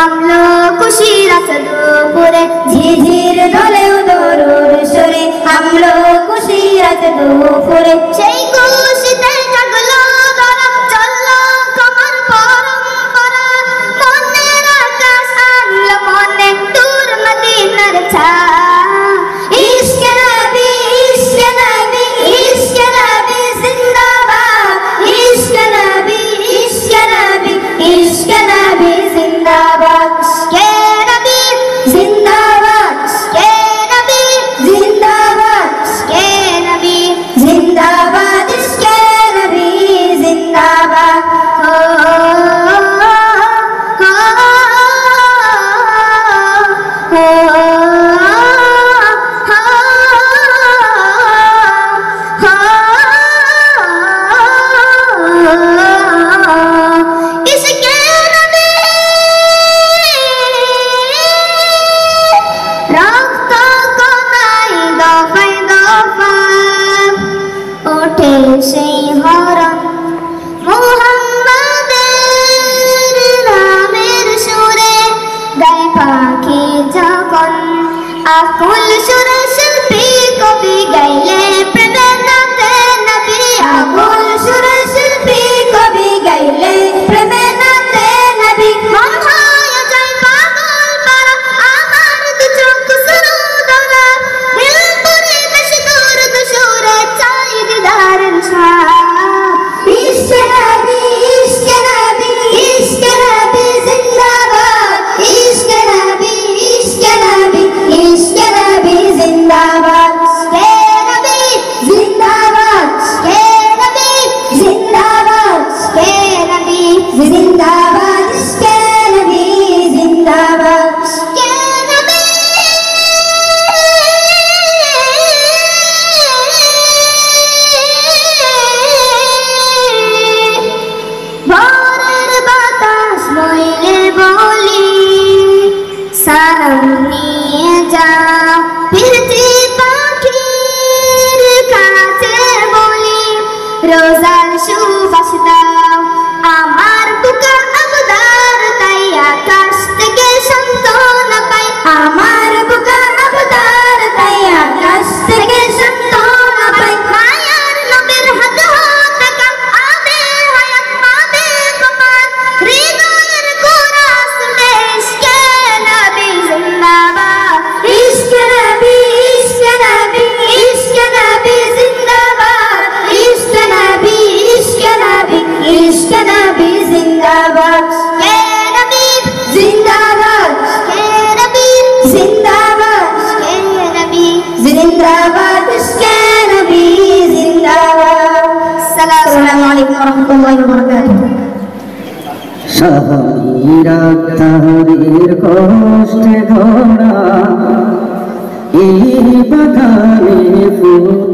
নামলো খুশির আসল উপরে ঝিঝির দলেও দরুর সরে আমলো খুশির আসল উপরে সেই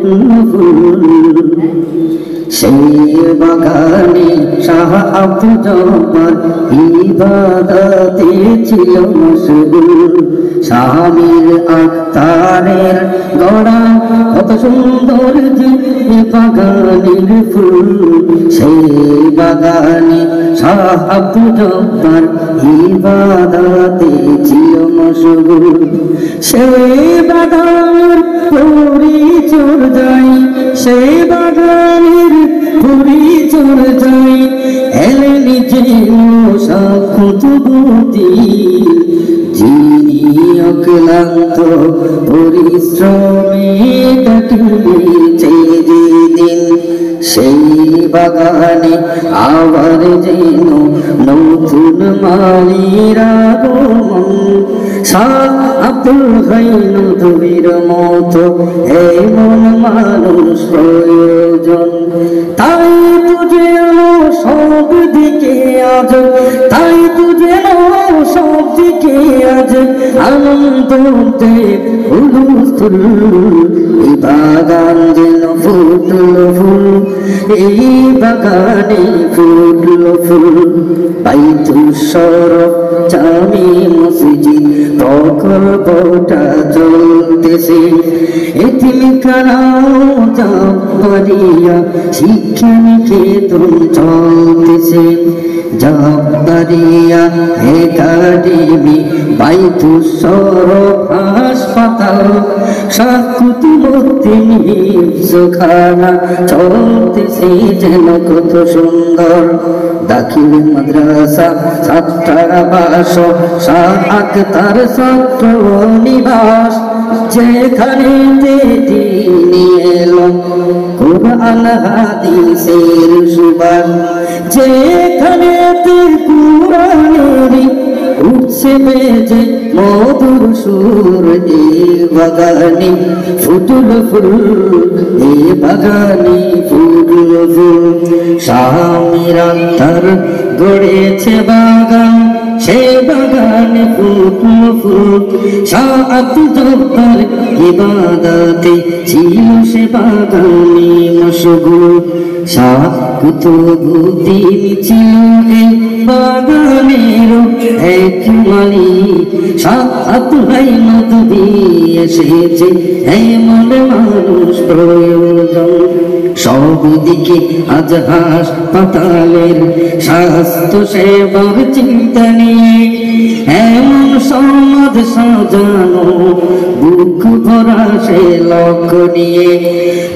um সেই বাগানে শাহ আব্দুজমান ইবাদতে ছিল মশগুল শাহাবিল আক্তারের গড়া কত সুন্দর যে বাগানের ফুল, সেই বাগানে শাহ আব্দুজমান ইবাদতে ছিল মশগুল সেই বাগানের পরিচর্যায়, সেই বাগানের করি চোর যাই। হেলেন যে সাক্ষুতি জিন অক্লান্ত পরিশ্রমে কাটিয়েছে দিন সেই বাগানে আবার যেন নতুন মালিরা গমন শাহ আব্দুল মতো এমন মানুষ প্রয়োজন। তাই তুজে সব দিকে আজ, তাই তুজে সব দিকে আজ আনন্দতে ফুলুফুল এই বাগান যেন ফুটল ফুল এই বাগানে ফুটল ফুল বাইতুসর জামি মসজিদ প্রকল্পটা চলতেছে এতিম কারাও জাপারিয়া শিক্ষা নিকেতন চলতেছে জাপারিয়া একাডেমি বাইতুসর হাসপাতাল সাকুতি মতি খানা চলতেছে যেন কত সুন্দর দাখিল মাদ্রাসা ছাত্রাবাস সাত তার নিবাস। যেখানে তিনি এলো কোরআন হাদিসের সুবাস। যেখানে বেজে মধুর সুর, এ বাগানে ফুটুল ফুল, এ বাগানে ফুটুল ফুল। স্বামীর অন্তর গড়েছে বাগান সে বাগানে ফুটুল ফুল সাত ইবাদতে ছিল সে বাগানে মশগুল। সাত ভূতি ছিল বাগানের এক মালি সাত ভাই মত দিয়ে এসেছে এমন মানুষ প্রয়োজন। সব দিকে আজ হাসপাতালের স্বাস্থ্য সেবার চিন্তা এমন সমাজ সাজানো বুক ভরা সে লক্ষ্য নিয়ে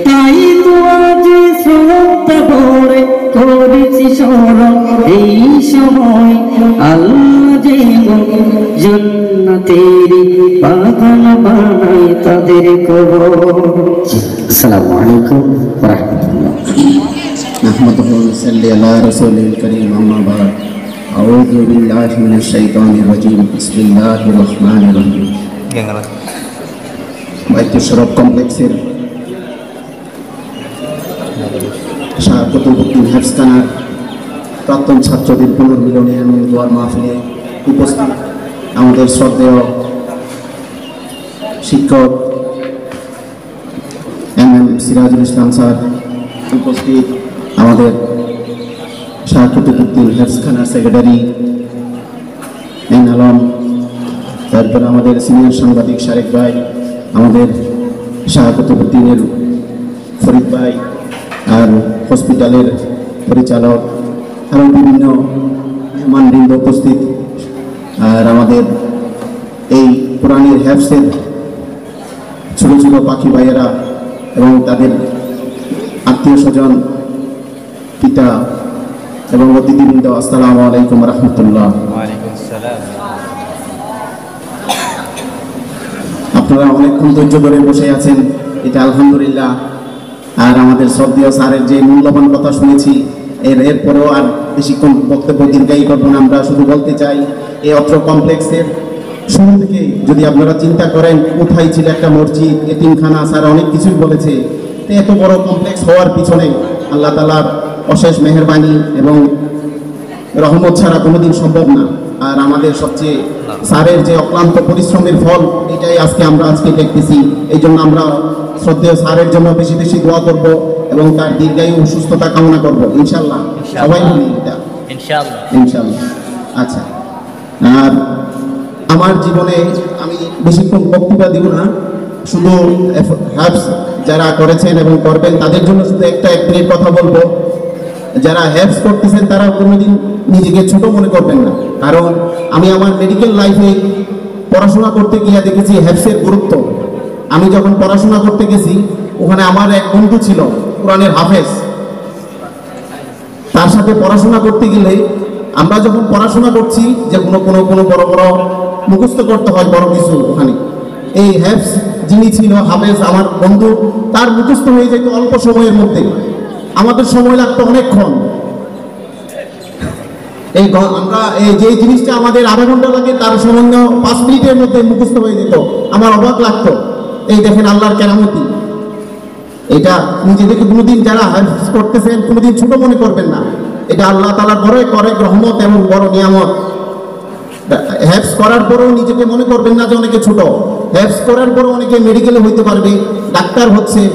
তাই তো আজ শ্রদ্ধা ভরে করেছি স্মরণ এই সময় আল্লাহ যেমন জন্নতেরি বাগান বানাই তাদের কবর আসসালামু আলাইকুম রহমতুল্লাহ نحمده ونصلي على رسوله الكريم أما بعد أعوذ بالله من الشيطان الرجيم بسم الله الرحمن الرحيم বাইতু সরব কমপ্লেক্সের শাহ কুতুবুদ্দিন হেফসখানার প্রাক্তন ছাত্রদের পুনর্মিলনে এবং দোয়ার মাহফিলে উপস্থিত আমাদের শ্রদ্ধেয় শিক্ষক M M Sirajul Islam sir উপস্থিত আমাদের শাহ কুতুবুদ্দিন হেফসখানার সেক্রেটারি এন আলম, তারপর আমাদের সিনিয়র সাংবাদিক শারেক ভাই, আমাদের শাহ কুতুবুদ্দিনের ফরিদ ভাই, আর হসপিটালের পরিচালক, আরও বিভিন্ন মেহমানবৃন্দ উপস্থিত, আর আমাদের এই কোরআনের হ্যাপসের ছোট ছোট পাখি ভাইয়েরা এবং তাদের আত্মীয় স্বজন, পিতা এবং অতিথিবৃন্দ আসসালাম আলাইকুম রহমতুল্লাহ। আপনারা অনেকক্ষণ ধৈর্য ধরে বসে আছেন এটা আলহামদুলিল্লাহ। আর আমাদের শ্রদ্ধেয় স্যারের যে মূল্যবান কথা শুনেছি এর এরপরেও আর বেশিক্ষণ বক্তব্য দীর্ঘায়ী করব না আমরা শুধু বলতে চাই এই অত্র কমপ্লেক্সের শুরু থেকে যদি আপনারা চিন্তা করেন কোথায় ছিল একটা মসজিদ এতিমখানা স্যার অনেক কিছুই বলেছে। এত বড় কমপ্লেক্স হওয়ার পিছনে আল্লাহ তালার অশেষ মেহরবানি এবং রহমত ছাড়া কোনোদিন সম্ভব না। আর আমাদের সবচেয়ে স্যারের যে অক্লান্ত পরিশ্রমের ফল এটাই আজকে আমরা আজকে দেখতেছি। এই জন্য আমরা শ্রদ্ধেয় স্যারের জন্য বেশি বেশি দোয়া করব এবং তার দীর্ঘায়ু সুস্থতা কামনা করব। ইনশাল্লাহ সবাই বলি এটা। ইনশাল্লাহ আচ্ছা। আর আমার জীবনে আমি বেশিক্ষণ বক্তৃতা দিব না। শুধু হ্যাপস যারা করেছেন এবং করবেন তাদের জন্য শুধু একটা এক মিনিট কথা বলব। যারা হ্যাপস করতেছেন, তারা কোনোদিন নিজেকে ছোট মনে করবেন না। কারণ আমি আমার মেডিকেল লাইফে পড়াশোনা করতে গিয়ে দেখেছি হ্যাপসের গুরুত্ব। আমি যখন পড়াশোনা করতে গেছি, ওখানে আমার এক বন্ধু ছিল, কোরআনের হাফেজ। তার সাথে পড়াশোনা করতে গেলে আমরা যখন পড়াশোনা করছি, যে কোনো কোনো কোনো বড় বড় মুখস্থ করতে হয়, বড় কিছু ওখানে। এই হ্যাপস যিনি ছিল, হাফেজ আমার বন্ধু, তার মুখস্থ হয়ে যেত অল্প সময়ের মধ্যে। আমাদের সময় লাগতো অনেকক্ষণ। এই আমরা এই যে জিনিসটা আমাদের আধা ঘণ্টা লাগে, তার সম্বন্ধে পাঁচ মিনিটের মধ্যে মুখস্থ হয়ে যেত। আমার অবাক লাগতো। এই দেখেন আল্লাহর কেরামতি। এটা নিজেদেরকে কোনোদিন যারা হাফিজ করতেছেন, কোনোদিন ছোট মনে করবেন না। এটা আল্লাহ তালার বড় অনেক রহমত এবং বড় নিয়ামত। হ্যাপস করার পরেও নিজেকে মনে করবেন না যে অনেকে ছোট। হ্যাপস করার পরেও অনেকে মেডিকেলে হইতে পারবে, ডাক্তার হচ্ছে।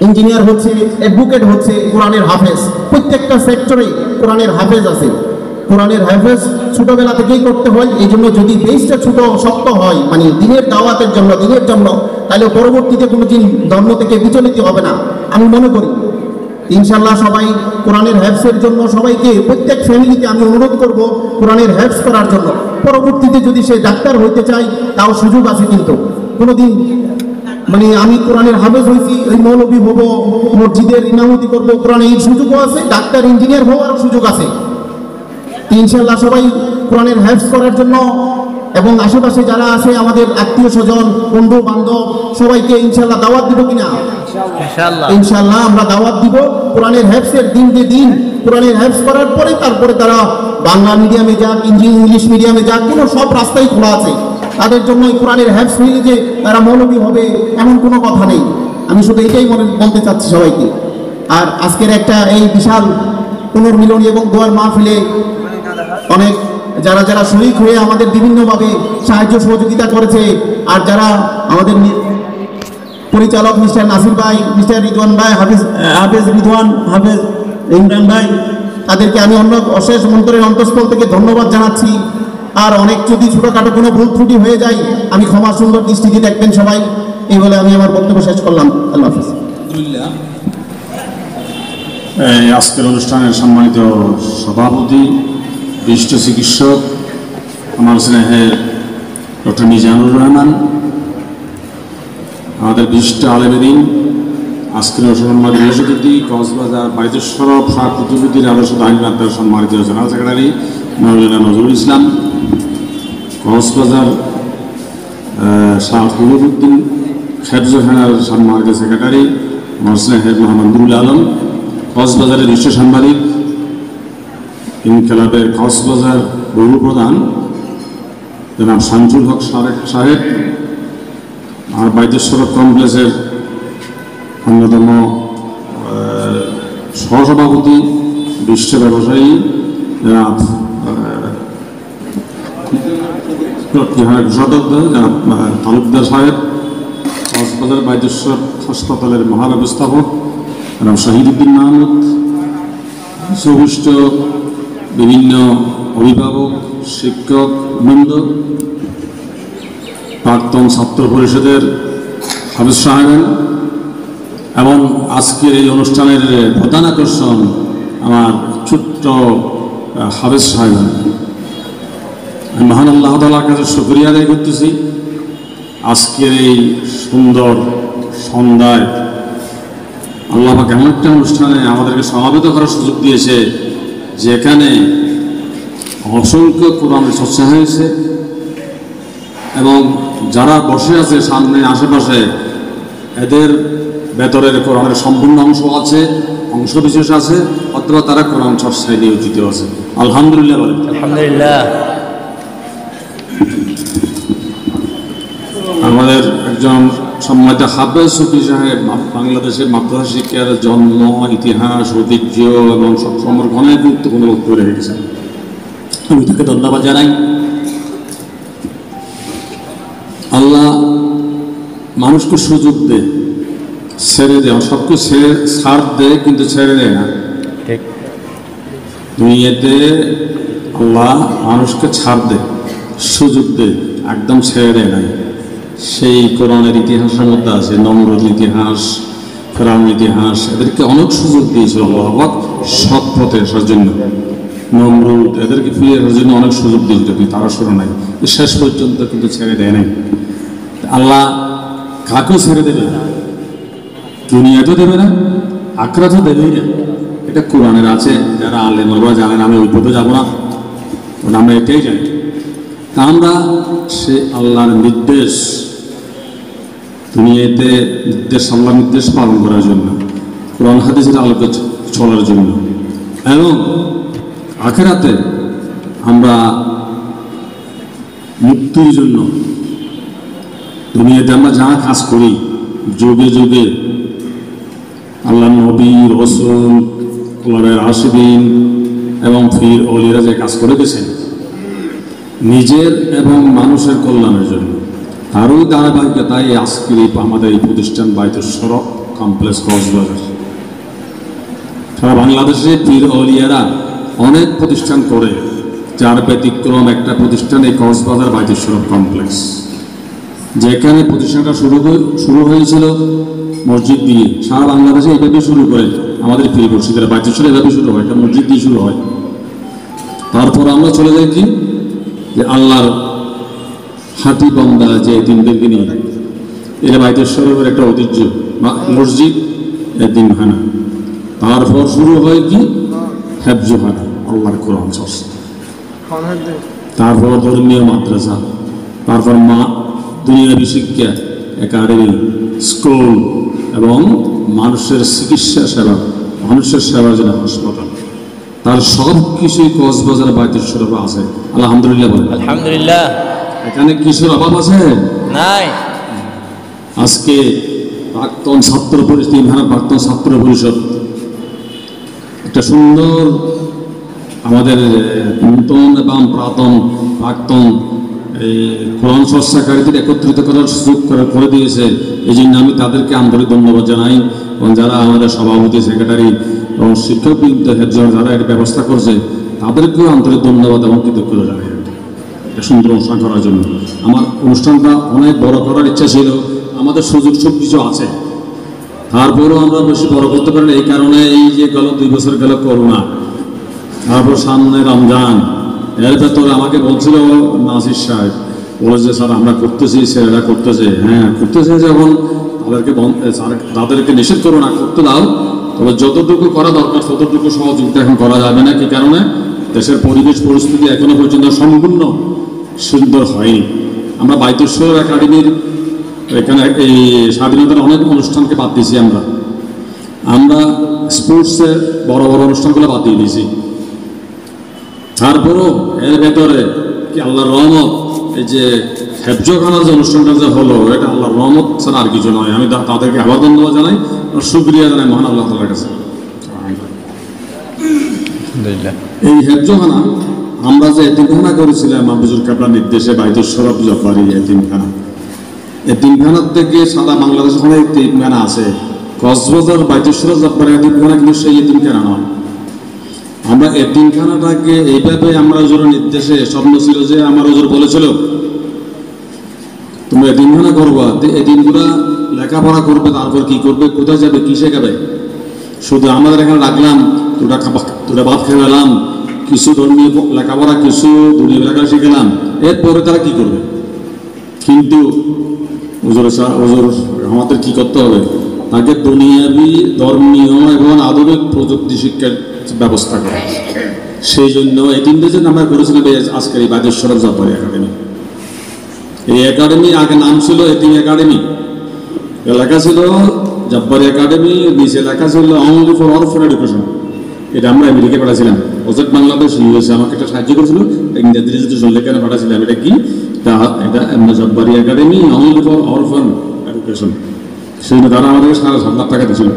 ইঞ্জিনিয়ার হচ্ছে অ্যাডভোকেট হচ্ছে কোরআনের হাফেজ। প্রত্যেকটা সেক্টরে কোরআনের হাফেজ আছে। কোরআনের হাফেজ ছোটবেলা থেকেই করতে হয় এই জন্য যদি বেসটা ছোট শক্ত হয় মানে দিনের দাওয়াতের জন্য, দিনের জন্য, তাহলে পরবর্তীতে কোনো দিন ধর্ম থেকে বিচলিত হবে না। আমি মনে করি ইনশাল্লাহ সবাই কোরআনের হ্যাপসের জন্য সবাইকে, প্রত্যেক ফ্যামিলিতে আমি অনুরোধ করব কোরআনের হ্যাপস করার জন্য। পরবর্তীতে যদি সে ডাক্তার হইতে চায়, তাও সুযোগ আছে কিন্তু। কোনোদিন মানে আমি কোরআনের হাফেজ হয়েছি ওই মৌলবী হব মসজিদের ইমামতি করব কোরআনে এই সুযোগও আছে ডাক্তার ইঞ্জিনিয়ার হওয়ার সুযোগ আছে। ইনশাল্লাহ সবাই কোরআনের হ্যাপস করার জন্য এবং আশেপাশে যারা আছে আমাদের আত্মীয় স্বজন বন্ধু বান্ধব সবাইকে ইনশাল্লাহ দাওয়াত দিব কিনা? ইনশাল্লাহ আমরা দাওয়াত দিব। কোরআনের হ্যাপসের দিন যে দিন কোরআনের হ্যাপস করার পরে তারপরে তারা বাংলা মিডিয়ামে যাক ইংলিশ মিডিয়ামে যাক কোনো সব রাস্তাই খোলা আছে। তাদের জন্য এই কোরআনের হ্যাপস হইলে যে তারা মৌলবী হবে, এমন কোনো কথা নেই। আমি শুধু এটাই মনে বলতে চাচ্ছি সবাইকে। আর আজকের একটা এই বিশাল পুনর্মিলনী এবং দোয়ার মা মাহফিলে অনেক যারা যারা শরিক হয়ে আমাদের বিভিন্নভাবে সাহায্য সহযোগিতা করেছে, আর যারা আমাদের পরিচালক মিস্টার নাসির ভাই, মিস্টার রিদওয়ান ভাই, হাফিজ, হাফেজ রিদওয়ান, হাফেজ ইমরান ভাই, তাদেরকে আমি অন্য অশেষ মন্তরের অন্তঃস্থল থেকে ধন্যবাদ জানাচ্ছি। আর অনেক যদি ছোটোখাটো কোনো ভুল ত্রুটি হয়ে যায়, আমি ক্ষমা সুন্দর দৃষ্টিতে দেখবেন সবাই। এই বলে আমি আমার বক্তব্য শেষ করলাম। আল্লাহ হাফিজ। আজকের অনুষ্ঠানের সম্মানিত সভাপতি, বিশিষ্ট চিকিৎসক, আমার স্নেহের ডক্টর মিজানুর রহমান, আমাদের বিশিষ্ট আলেমেদিন, আজকের সম্মানিত বিশেষ অতিথি, কক্সবাজার বাইতেশ্বরফ শাহ কুতুবুদ্দিন আদর্শ আইন সম্মানিত জেনারেল সেক্রেটারি, মৌলানা নজরুল ইসলাম। কক্সবাজার শাহ কুতুবুদ্দিন খেফজখানার সম্মানিত সেক্রেটারি মোসনেহেদ মোহাম্মদুল আলম, কক্সবাজারের বিশ্ব সাংবাদিক, ইনকেলাবের কক্সবাজার বহু প্রধান, জনাব শামসুল হক সাহেব, আর বাইদেশ্বর কমপ্লেক্সের অন্যতম সহসভাপতি, বিশ্ব ব্যবসায়ী, জনাব তালুকদার সাহেব কক্সবাজার বাইদেশ্বর হাসপাতালের মহাব্যবস্থাপক জনাব শহীদুদ্দিন মাহমুদ সুবিষ্ট বিভিন্ন অভিভাবক, শিক্ষক, বৃন্দ, প্রাক্তন ছাত্র পরিষদের হাফিজ সাহেবেন এবং আজকের এই অনুষ্ঠানের প্রধান আকর্ষণ আমার ছোট্ট হাফিজ সাহেবেন মহান আল্লাহ তালার কাছে শুক্রিয়া আদায় করতেছি। আজকের এই সুন্দর সন্ধ্যায় আল্লাহ এমন একটা অনুষ্ঠানে আমাদেরকে সমাবেত করার সুযোগ দিয়েছে, যেখানে অসংখ্য কোরআনের চর্চা হয়েছে এবং যারা বসে আছে সামনে আশেপাশে, এদের ভেতরের কোরআনের সম্পূর্ণ অংশ আছে, অংশ বিশেষ আছে, অথবা তারা কোরআন চর্চায় নিয়োজিত আছে। আলহামদুলিল্লাহ আলহামদুলিল্লাহ আমাদের একজন সম্মানিত হাফেজ সুফি সাহেব বাংলাদেশের মাদ্রাসা শিক্ষার জন্ম ইতিহাস ঐতিহ্য এবং সব সম্পর্কে অনেক গুরুত্বপূর্ণ বক্তব্য রেখে গেছেন আমি তাকে ধন্যবাদ জানাই। আল্লাহ মানুষকে সুযোগ দেয় ছেড়ে দেয় সবকে ছেড়ে ছাড় দেয় কিন্তু ছেড়ে দেয় না। দুনিয়াতে আল্লাহ মানুষকে ছাড় দেয় সুযোগ দেয় একদম ছেড়ে দেয় নাই। সেই কোরআনের ইতিহাসের মধ্যে আছে, নম্রদ ইতিহাস, ফেরাউন ইতিহাস, এদেরকে অনেক সুযোগ দিয়েছিল আল্লাহ পাক সৎ পথে আসার জন্য। নমরুদ এদেরকে ফিরে আসার জন্য অনেক সুযোগ দিয়েছিল, কিন্তু তারা শুরু নাই। শেষ পর্যন্ত কিন্তু ছেড়ে দেয় নাই। আল্লাহ কাকেও ছেড়ে দেবে? না দুনিয়াতেও দেবে না আখরাতও দেবেই না। এটা কোরআনের আছে, যারা আলেম ওরা জানেন, আমি ওই পথে যাব না। আমরা এটাই জানি। তা আমরা সে আল্লাহর নির্দেশ, দুনিয়াতে নির্দেশ, আল্লাহর নির্দেশ পালন করার জন্য, কোরআন, হাদিসের আলোকে চলার জন্য। এবং আখেরাতে আমরা মুক্তির জন্য দুনিয়াতে আমরা যা কাজ করি, যুগে যুগে আল্লাহ নবী, রসুল আশিদিন এবং ফির অলিরা যে কাজ করে গেছেন নিজের এবং মানুষের কল্যাণের জন্য। তারই ধারাবাহিকতায় আজকের এই আমাদের এই প্রতিষ্ঠান বাইতেশ্বর কমপ্লেক্স কক্সবাজার সারা বাংলাদেশে পীর অলিয়ারা অনেক প্রতিষ্ঠান করে, যার ব্যতিক্রম একটা প্রতিষ্ঠান এই কক্সবাজার বাইতেশ্বর কমপ্লেক্স যেখানে প্রতিষ্ঠানটা শুরু শুরু হয়েছিল মসজিদ দিয়ে। সারা বাংলাদেশে এইভাবে শুরু করে আমাদের পীর মুর্শিদের বাইতেশ্বর এভাবে শুরু হয়, একটা মসজিদ দিয়ে শুরু হয়। তারপর আমরা চলে যাই কি? যে আল্লাহর হাতি বন্দা যে তিনদেরকে নিয়ে এটা বাইতেশ্বরের একটা ঐতিহ্য, মা- মসজিদ দিনখানা। তারপর শুরু হয় কি? হেফজোহানা আল্লাহর কোরআন তারপর ধর্মীয় মাদ্রাসা, তারপর মা দুনিয়াবী শিক্ষা একাডেমি, স্কুল এবং মানুষের চিকিৎসা সেবা, মানুষের সেবার জন্য হাসপাতাল। তার সব কিছুই কক্সবাজার বাইতেশ্বর আছে। আলহামদুলিল্লাহ বলে আলহামদুলিল্লাহ। এখানে কিসের অভাব আছে? নাই। আজকে প্রাক্তন ছাত্র পরিষদ ইমহানা প্রাক্তন ছাত্র পরিষদ একটা সুন্দর আমাদের নূতন এবং প্রাতন প্রাক্তন এই কোরআন চর্চাকারীদের একত্রিত করার সুযোগ করে- করে দিয়েছে। এই জন্য আমি তাদেরকে আন্তরিক ধন্যবাদ জানাই এবং যারা আমাদের সভাপতি সেক্রেটারি এবং শিক্ষকবৃন্দ যারা এর ব্যবস্থা করছে, তাদেরকেও আন্তরিক ধন্যবাদ এবং কৃতজ্ঞতা জানাই একটা সুন্দর অনুষ্ঠান করার জন্য। আমার অনুষ্ঠানটা অনেক বড় করার ইচ্ছা ছিল। আমাদের সুযোগ সব কিছু আছে। তারপরেও আমরা বেশি বড় করতে পারি এই কারণে এই যে গেল দুই বছর গেল করোনা। তারপর সামনে রমজান। এর ভেতরে আমাকে বলছিল নাসির সাহেব, বলে যে, স্যার, আমরা করতেছি, ছেলেরা করতেছে। হ্যাঁ করতেছে যখন তাদেরকে তাদেরকে নিষেধ করো না, করতে দাও। তবে যতটুকু করা দরকার, ততটুকু সহযোগিতা এখন করা যাবে না। কি কারণে? দেশের পরিবেশ পরিস্থিতি এখনও পর্যন্ত সম্পূর্ণ সুন্দর হয়নি। আমরা বাইতেশ্বর একাডেমির এখানে এই স্বাধীনতার অনেক অনুষ্ঠানকে বাদ দিয়েছি আমরা। আমরা স্পোর্টসের বড় বড় অনুষ্ঠানগুলো বাদ দিয়ে দিয়েছি। তারপরও এর ভেতরে কি আল্লাহর রহমত, এই যে হেফজখানার যে অনুষ্ঠানটা যে হলো, এটা আল্লাহর রহমত ছাড়া আর কিছু নয়। আমি তাদেরকে আবার ধন্যবাদ জানাই। শুক্রিয়া জানাই মহান আল্লাহ তালার কাছে। এই হেফজখানা আমরা যে এতিমখানা করেছিলাম আবুজুর কাপড়ার নির্দেশে বাইতুশ্বর জফারি এতিমখানা। এতিমখানার থেকে সারা বাংলাদেশে অনেক এতিমখানা আছে। কক্সবাজার এতিমখানা কিন্তু সেই এতিমখানা নয়। আমরা এতিমখানাটাকে এইভাবে আমরা ওজোর নির্দেশে স্বপ্ন ছিল যে আমার ওজোর বলেছিল তুমি এতিমখানা করবা এতিমগুলা লেখাপড়া করবে, তারপর কি করবে, কোথায় যাবে কি শেখাবে শুধু আমাদের এখানে রাখলাম দুটা খাবার, দুটা ভাত খেয়ে এলাম কিছু ধর্মীয় লেখাপড়া, কিছু দুনিয়া লেখা শিখেলাম। এরপরে তারা কি করবে? কিন্তু আমাদের কি করতে হবে? তাকে দুনিয়াবি ধর্মীয় এবং আধুনিক প্রযুক্তি শিক্ষার ব্যবস্থা করা। সেই জন্য এই তিনটে জন্য আমরা করেছিলাম আজকের এই বাদেশ্বর জাপারি একাডেমি। এই একাডেমি আগে নাম ছিল এতিম একাডেমি। লেখা ছিল জব্বারি একাডেমি নিচে লেখা ছিল only for all for education এটা আমরা আমেরিকা পাঠাছিলাম। ওজেট বাংলাদেশ, ইউএসএ আমাকে একটা সাহায্য করেছিল। ইংরেজি যদি লেখানে পাঠাছিলাম এটা কি? তা এটা Jabbari academy only for orphan education সেই জন্য তারা আমাদেরকে সাড়ে সাত লাখ টাকা দিয়েছিল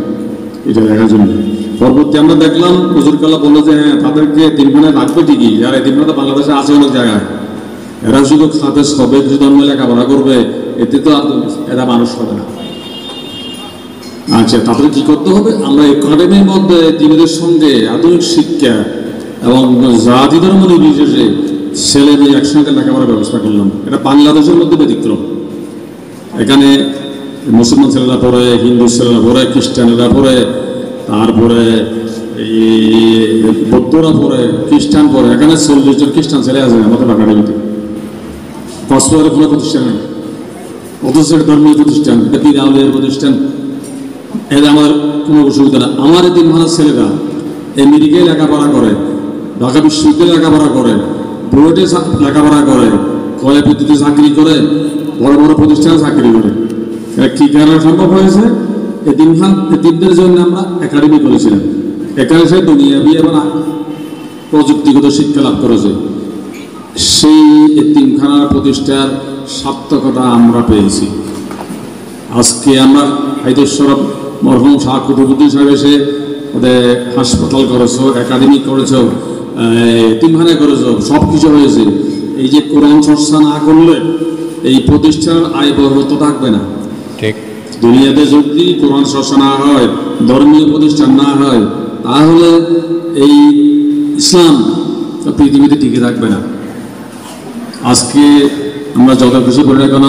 এটা দেখার জন্য। পরবর্তী আমরা দেখলাম, হুজুর কাল্লা বলল যে হ্যাঁ তাদেরকে তিনখানে রাখবে ঠিকই। এই তিনখানে বাংলাদেশে আছে অনেক জায়গায়। এরা শুধু খাতে সবে কিছু ধর্মে লেখাপড়া করবে। এতে তো আর এরা মানুষ হবে না। আচ্ছা তাদের কি করতে হবে? আমরা একাডেমির মধ্যে দিনের সঙ্গে আধুনিক শিক্ষা এবং জাতি ধর্ম নির্বিশেষে ছেলে মেয়ে একসঙ্গে লেখাপড়ার ব্যবস্থা করলাম। এটা বাংলাদেশের মধ্যে ব্যতিক্রম। এখানে মুসলমান ছেলেরা পড়ে, হিন্দু ছেলেরা পড়ে, খ্রিস্টানেরা পড়ে, তারপরে বৌদ্ধরা পড়ে, খ্রিস্টান পড়ে। এখানে চল্লিশ জন খ্রিস্টান ছেলে আছে আমাদের একাডেমিতে কক্সবাজারে কোনো প্রতিষ্ঠান অথচ ধর্মীয় প্রতিষ্ঠান, এটা বিরাউলের প্রতিষ্ঠান। এতে আমাদের কোনো অসুবিধা না। আমার এই তিন মাসের ছেলেরা আমেরিকায় লেখাপড়া করে, ঢাকা বিশ্ববিদ্যালয়ে লেখাপড়া করে, বুয়েটে লেখাপড়া করে কলে বিদ্যুতে চাকরি করে, বড় বড় প্রতিষ্ঠানে চাকরি করে। এটা কি কারণে সম্ভব হয়েছে? এই তিন খান এই তিনদের জন্য আমরা একাডেমি করেছিলাম সে দুনিয়াবি এবং প্রযুক্তিগত শিক্ষা লাভ করেছে। সেই এতিমখানার প্রতিষ্ঠার সার্থকতা আমরা পেয়েছি। আজকে আমরা হাইদেশ্বর মরহুম শাহ কুতুবুদ্দিন সাহেব এসে ওদের হাসপাতাল করেছ একাডেমি করেছ তিনখানে করেছ সব কিছু হয়েছে। এই যে কোরআন চর্চা না করলে এই প্রতিষ্ঠানের আয় বরবত থাকবে না। ঠিক। দুনিয়াতে যদি কোরআন চর্চা না হয় ধর্মীয় প্রতিষ্ঠান না হয় তাহলে এই ইসলাম পৃথিবীতে টিকে থাকবে না। আজকে আমরা যত খুশি করি না কেন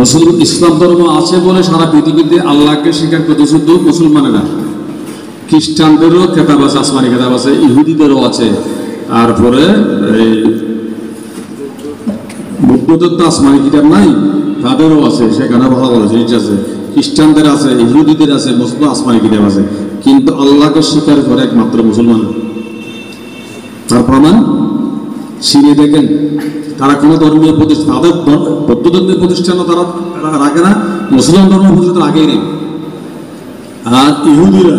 মুসলমান ইসলাম ধর্ম আছে বলে সারা পৃথিবীতে আল্লাহকে স্বীকার করতে শুধু মুসলমানেরা খ্রিস্টানদেরও খেতাব আছে, আসমানি খেতাব আছে, ইহুদিদেরও আছে। তারপরে এই বুদ্ধদের তো আসমানি কিতাব নাই, তাদেরও আছে, সেখানে ভালো ভালো জিনিস আছে। খ্রিস্টানদের আছে, ইহুদিদের আছে, মুসলিম আসমানি কিতাব আছে। কিন্তু আল্লাহকে স্বীকার করে একমাত্র মুসলমান। তার প্রমাণ? সিরিয়ে দেখেন, তারা কোনো ধর্মীয় প্রতিষ্ঠান তাদের বৌদ্ধ ধর্মীয় প্রতিষ্ঠানও তারা রাখে না, মুসলিম ধর্ম প্রতিষ্ঠান আগেই নেই। আর ইহুদিরা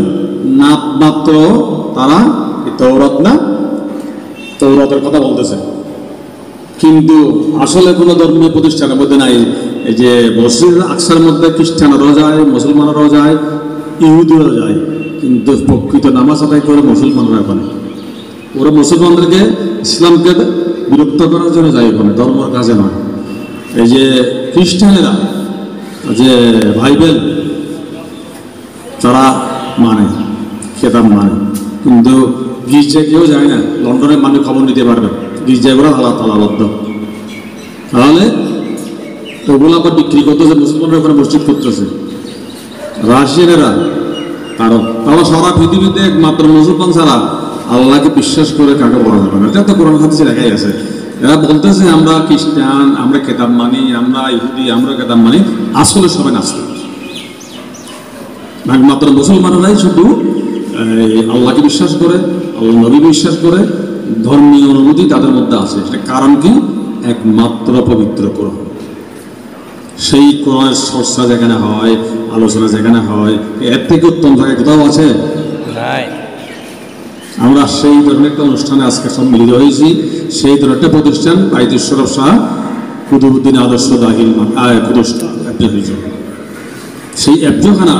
না মাত্র তারা তৌরত না তৌরতের কথা বলতেছে। কিন্তু আসলে কোনো ধর্মীয় প্রতিষ্ঠানের মধ্যে নাই। এই যে মসজিদ আকসার মধ্যে খ্রিস্টানরাও যায় মুসলমানরাও যায় ইহুদিরাও যায়। কিন্তু প্রকৃত নামাজ আদায় করে মুসলমানরা ওখানে ওরা মুসলমানদেরকে ইসলামকে বিরক্ত করার জন্য যাই ওখানে ধর্মের কাজে নয়। এই যে খ্রিস্টানেরা, যে বাইবেল, তারা মানে খেতাব মানে। কিন্তু গির্জায় কেউ যায় না, লন্ডনের মানুষ খবর নিতে পারবে। ওরা আল্লাহ তালাবদ্ধ তাহলে ওগুলো আবার বিক্রি করতেছে, মুসলমানরা ওখানে মসজিদ করতেছে। রাশিয়ানেরা কারণ তারা সারা পৃথিবীতে একমাত্র মুসলমান ছাড়া আল্লাহকে বিশ্বাস করে কাকে বলা যাবে না। এটা তো কোরআন হাদিসে লেখাই আছে। এরা বলতেছে, আমরা খ্রিস্টান, আমরা কেতাব মানি, আমরা ইহুদি, আমরা কেতাব মানি, আসলে সবাই নাস্তিক। একমাত্র মুসলমানরাই শুধু আল্লাহকে বিশ্বাস করে আল্লাহ নবী বিশ্বাস করে, ধর্মীয় অনুমতি তাদের মধ্যে আছে। সেটা কারণ কি? একমাত্র পবিত্র কোরআন। সেই কোরআনের চর্চা যেখানে হয় আলোচনা যেখানে হয় এর থেকে উত্তম জায়গায় কোথাও আছে? আমরা সেই ধরনের একটা অনুষ্ঠানে আজকে সব মিলিত হয়েছি। সেই ধরনের একটা প্রতিষ্ঠান বাইতেশ্বরফ শাহ কুতুবুদ্দিন আদর্শ হয়েছে সেই অ্যাপজখানা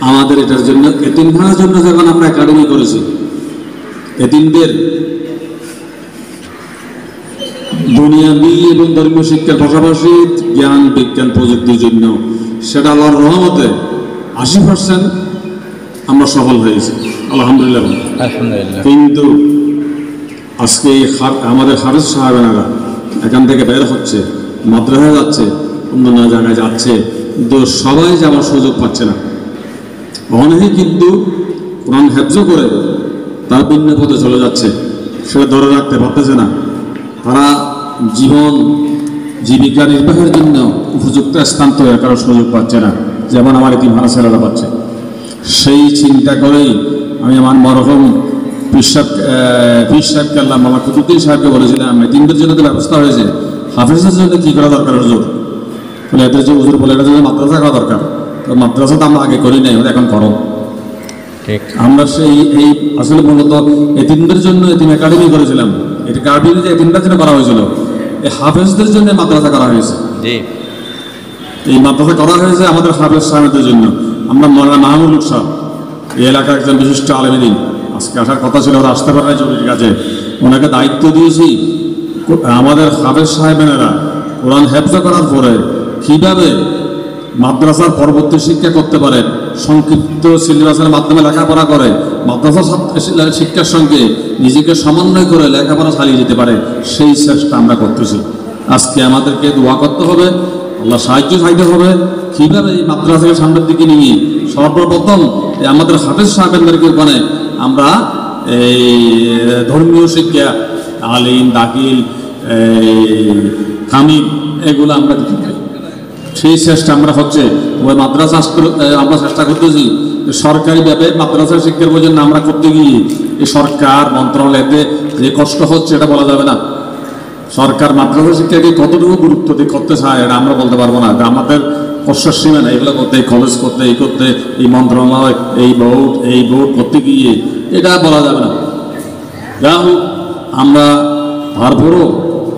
আমাদের এটার জন্য এতিমখানার জন্য যখন আমরা একাডেমি করেছি এতিমদের দুনিয়াবি এবং ধর্মীয় শিক্ষার পাশাপাশি জ্ঞান বিজ্ঞান প্রযুক্তির জন্য সেটা আল্লাহর রহমতে আশি পার্সেন্ট আমরা সফল হয়েছি। আলহামদুলিল্লাহ। কিন্তু আজকে আমাদের হারেস সাহেবেনারা এখান থেকে বের হচ্ছে মাদ্রাসায় যাচ্ছে অন্যান্য জায়গায় যাচ্ছে কিন্তু সবাই যাওয়ার সুযোগ পাচ্ছে না। অনেকে কিন্তু কোরআন হেফজ করে তার ভিন্ন পথে চলে যাচ্ছে সেটা ধরে রাখতে পারতেছে না। তারা জীবন জীবিকা নির্বাহের জন্য উপযুক্ত স্থান তৈরি করার সুযোগ পাচ্ছে না যেমন আমার ইতিম হারাসেরা পাচ্ছে। সেই চিন্তা করেই আমি আমার মরহম পিসাব পিসাবকে আল্লাহ মামা কুতুদ্দিন সাহেবকে বলেছিলাম তিনদের জন্য তো ব্যবস্থা হয়েছে হাফেজের জন্য কী করা দরকার হুজুর? বলে এদের যে হুজুর বলে এটার জন্য মাদ্রাসা করা দরকার। তো মাদ্রাসা তো আমরা আগে করি নাই ওটা এখন করো। ঠিক। আমরা সেই এই আসলে মূলত এতিমদের জন্য এতিম একাডেমি করেছিলাম। এটি কার্বিল যে জন্য করা হয়েছিল এই হাফেজদের জন্য মাদ্রাসা করা হয়েছে। এই মাদ্রাসা করা হয়েছে আমাদের হাফেজ সাহেবদের জন্য। আমরা মৌলানা মাহমুদ সাহেব এই এলাকার একজন বিশিষ্ট আলমদিন। আজকে আসার কথা ছিল ওরা আসতে পারে চৌধুরীর কাছে ওনাকে দায়িত্ব দিয়েছি আমাদের হাফেজ সাহেবেরা কোরআন হেফজ করার পরে কীভাবে মাদ্রাসার পরবর্তী শিক্ষা করতে পারে সংক্ষিপ্ত সিলেবাসের মাধ্যমে লেখাপড়া করে মাদ্রাসা শিক্ষার সঙ্গে নিজেকে সমন্বয় করে লেখাপড়া চালিয়ে যেতে পারে, সেই চেষ্টা আমরা করতেছি। আজকে আমাদেরকে দোয়া করতে হবে, আল্লাহ সাহায্য চাইতে হবে। কীভাবে এই মাদ্রাসাকে সামনের দিকে নিয়ে সর্বপ্রথম আমাদের হাফেজ সাহেবেনদেরকে ওখানে আমরা এই ধর্মীয় শিক্ষা, আলিম এই কামিল এগুলো আমরা দিতে পারি সেই চেষ্টা আমরা হচ্ছে ওই মাদ্রাসা আমরা চেষ্টা করতেছি সরকারি ভাবে মাদ্রাসা শিক্ষার জন্য আমরা করতে গিয়ে এই সরকার, মন্ত্রণালয়তে যে কষ্ট হচ্ছে এটা বলা যাবে না। সরকার মাদ্রাসা শিক্ষাকে কতটুকু গুরুত্ব দিয়ে করতে চায় এটা আমরা বলতে পারব না। আমাদের কষ্টের সীমা না, এগুলো করতে কলেজ করতে, এই করতে, এই মন্ত্রণালয়, এই বোর্ড এই বোর্ড করতে গিয়ে এটা বলা যাবে না। যা হোক, আমরা তারপরও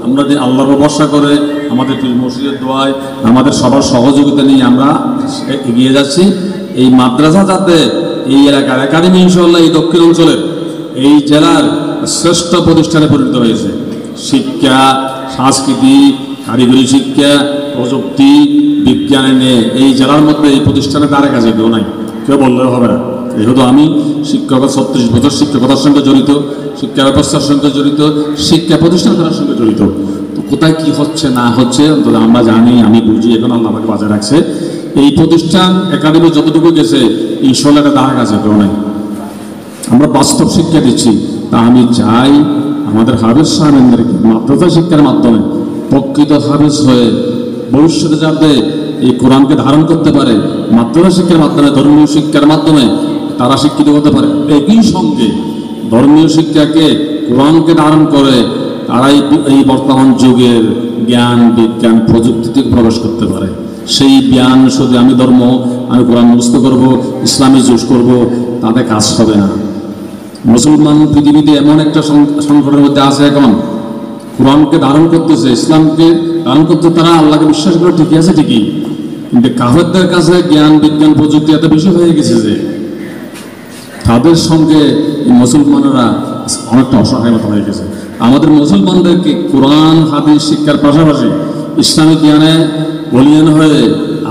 আমরা যে আল্লাহর ভরসা করে আমাদের পীর মসজিদের দোয়ায়, আমাদের সবার সহযোগিতা নিয়ে আমরা এগিয়ে যাচ্ছি। এই মাদ্রাসা যাতে এই এলাকার একাডেমি ইনশাল্লাহ এই দক্ষিণ অঞ্চলের এই জেলার শ্রেষ্ঠ প্রতিষ্ঠানে পরিণত হয়েছে। শিক্ষা, সংস্কৃতি, কারিগরি শিক্ষা, প্রযুক্তি, বিজ্ঞান নিয়ে এই জেলার মধ্যে এই প্রতিষ্ঠানে দ্বারা কাছে কেউ নাই। কেউ বললেও হবে না। যেহেতু আমি শিক্ষক, ছত্রিশ বছর শিক্ষকতার সঙ্গে জড়িত শিক্ষা ব্যবস্থার সঙ্গে জড়িত, শিক্ষা প্রতিষ্ঠান করার সঙ্গে জড়িত। তো কোথায় কি হচ্ছে, না হচ্ছে, অন্তত আমরা জানি, আমি বুঝি, এখন আল্লাহ আমাকে বাজায় রাখছে। এই প্রতিষ্ঠান একাডেমি যতটুকু গেছে, ইনশাল্লাহ এটা দ্বারা কাছে কেউ নাই। আমরা বাস্তব শিক্ষা দিচ্ছি, তা আমি চাই আমাদের হাবেজ সাহেবেন্দ্রকে মাদ্রাসা শিক্ষার মাধ্যমে প্রকৃত হাবেজ হয়ে ভবিষ্যতে যাতে এই কোরআনকে ধারণ করতে পারে, মাদ্রাসা শিক্ষার মাধ্যমে, ধর্মীয় শিক্ষার মাধ্যমে তারা শিক্ষিত হতে পারে। একই সঙ্গে ধর্মীয় শিক্ষাকে কোরআনকে ধারণ করে তারাই এই বর্তমান যুগের জ্ঞান, বিজ্ঞান, প্রযুক্তিতে প্রবেশ করতে পারে। সেই জ্ঞান, শুধু আমি ধর্ম, আমি কোরআন মুস্ত করব, ইসলামী জুস করব, তাতে কাজ হবে না। মুসলমান পৃথিবীতে এমন একটা সংকটের মধ্যে আছে এখন। কোরআনকে ধারণ করতেছে, ইসলামকে ধারণ করতে তারা আল্লাহকে বিশ্বাস করে ঠিকই আছে ঠিকই। কিন্তু কাফেরদের কাছে জ্ঞান, বিজ্ঞান প্রযুক্তি এত বেশি হয়ে গেছে যে, তাদের সঙ্গে মুসলমানেরা অনেকটা অসহায় মতো হয়ে গেছে। আমাদের মুসলমানদেরকে কোরআন, হাদিস, শিক্ষার পাশাপাশি ইসলামিক জ্ঞানে বলিয়ান হয়ে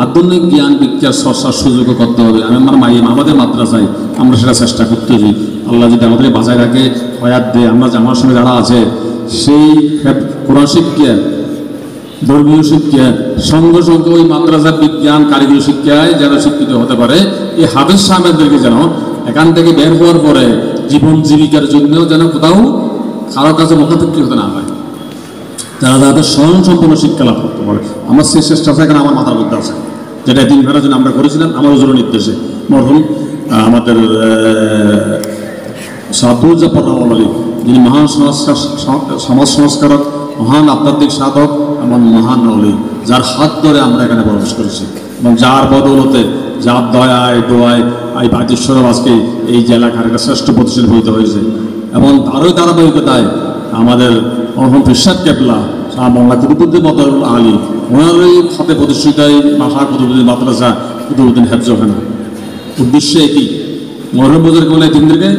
আধুনিক জ্ঞান বিজ্ঞান চর্চার সুযোগ করতে হবে। আমি আমার মাই আমাদের মাদ্রাসায়, আমরা সেটা চেষ্টা করতে করতেছি আল্লাহ যদি আমাদের বাজায় রাখে হয়াত দেয় আমরা আমার সঙ্গে যারা আছে, সেই কোরআন শিক্ষা, ধর্মীয় শিক্ষা, সঙ্গে সঙ্গে ওই মাদ্রাসার বিজ্ঞান, কারিগরি শিক্ষায় যারা শিক্ষিত হতে পারে, এই হাফেজ সাহেবদেরকে যেন এখান থেকে বের হওয়ার পরে জীবন জীবিকার জন্য যেন কোথাও কারও কাছে মুখাপেক্ষি হতে না হয়। যারা তাদের স্বয়ং সম্পূর্ণ শিক্ষা লাভ করতে পারে। আমার সেই চেষ্টা এখানে আমার মাথার মধ্যে আছে। যেটা দিন ভেড়ার জন্য আমরা করেছিলাম, আমার ওজোর নির্দেশে। মরহুম আমাদের সাবুল জাফর রহমান আলী যিনি মহান সংস্কার, সমাজ সংস্কারক, মহান আধ্যাত্মিক সাধক এবং মহান অলি, যার হাত ধরে আমরা এখানে প্রবেশ করেছি। এবং যার বদৌলতে, যার দয়ায়, দোয়ায় এই বাগেশ্বর আজকে এই জেলাখার একটা শ্রেষ্ঠ প্রতিষ্ঠান হয়েছে। এবং তারই ধারাবাহিকতায় আমাদের মরহুম ফিরসাদ কেবলা। শাহ মোল্লা কুতুবুদ্দিন মতারুল আলী। ওনারই হাতে প্রতিষ্ঠিত এই মাসা কুতুবুদ্দিন মাদ্রাসা কুতুবুদ্দিন হেফজখানা উদ্দেশ্য একই। মরহুম এই তিনদেরকে